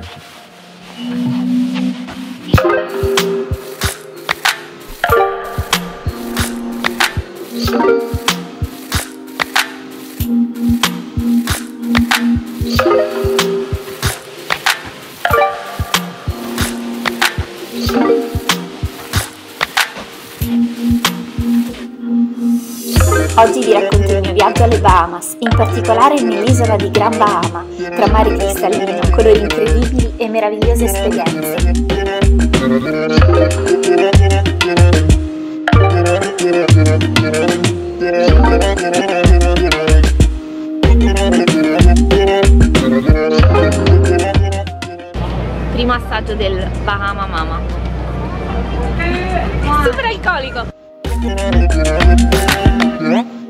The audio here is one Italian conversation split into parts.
Thank you. Oggi vi racconto il mio viaggio alle Bahamas, in particolare nell'isola di Gran Bahama, tra mare cristallino, colori incredibili e meravigliose esperienze. Primo assaggio del Bahama Mama. Super alcolico!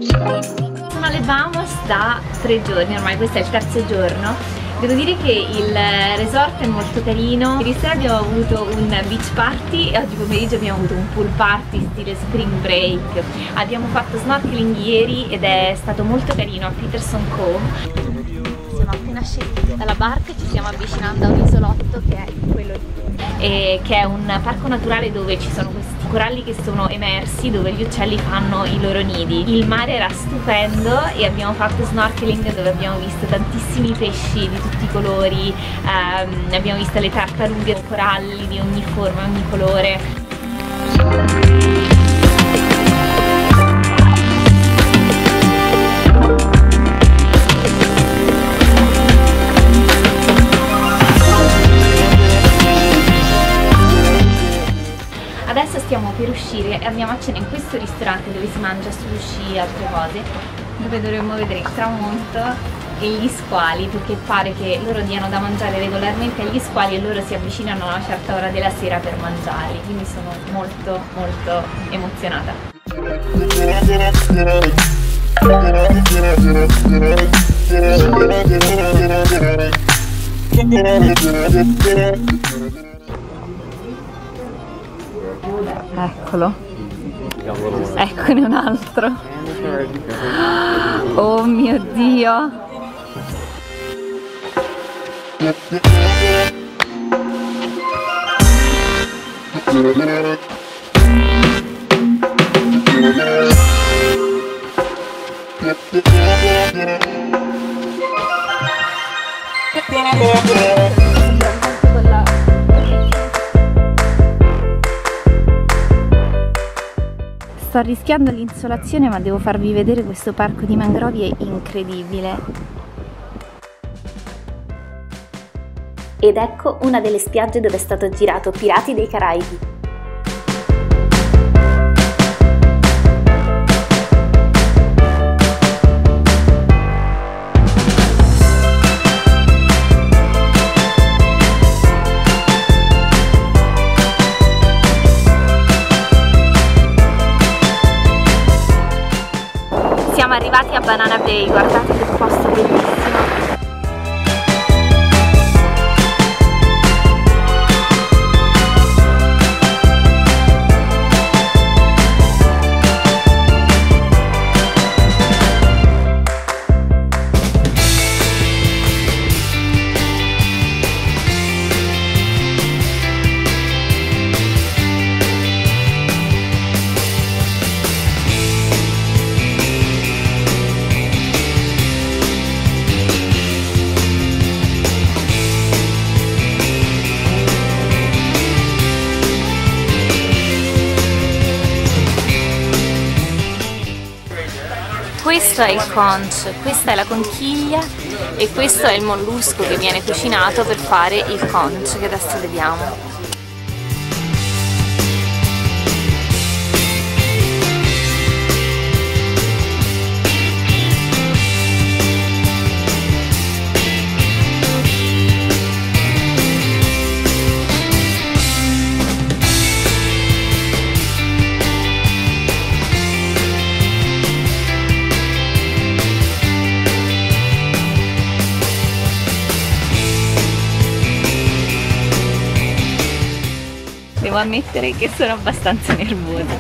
Sono alle Bahamas da tre giorni ormai, questo è il terzo giorno. Devo dire che il resort è molto carino. Ieri sera abbiamo avuto un beach party e oggi pomeriggio abbiamo avuto un pool party stile spring break. Abbiamo fatto snorkeling ieri ed è stato molto carino a Peterson Cove. Siamo appena scesi dalla barca e ci stiamo avvicinando a un isolotto che è quello lì. che è un parco naturale dove ci sono coralli che sono emersi dove gli uccelli fanno i loro nidi. Il mare era stupendo e abbiamo fatto snorkeling dove abbiamo visto tantissimi pesci di tutti i colori, ehm, abbiamo visto le tartarughe, coralli di ogni forma, ogni colore. Andiamo a cena in questo ristorante dove si mangia sushi e altre cose dove dovremmo vedere il tramonto e gli squali perché pare che loro diano da mangiare regolarmente agli squali e loro si avvicinano a una certa ora della sera per mangiarli quindi sono molto molto emozionata Eccolo. Eccone un altro. Oh mio Dio. Sto rischiando l'insolazione ma devo farvi vedere questo parco di mangrovie incredibile. Ed ecco una delle spiagge dove è stato girato Pirati dei Caraibi. Arrivati a Banana Bay, guardate che questo è il conch, questa è la conchiglia e questo è il mollusco che viene cucinato per fare il conch che adesso vediamo. Ammettere che sono abbastanza nervosa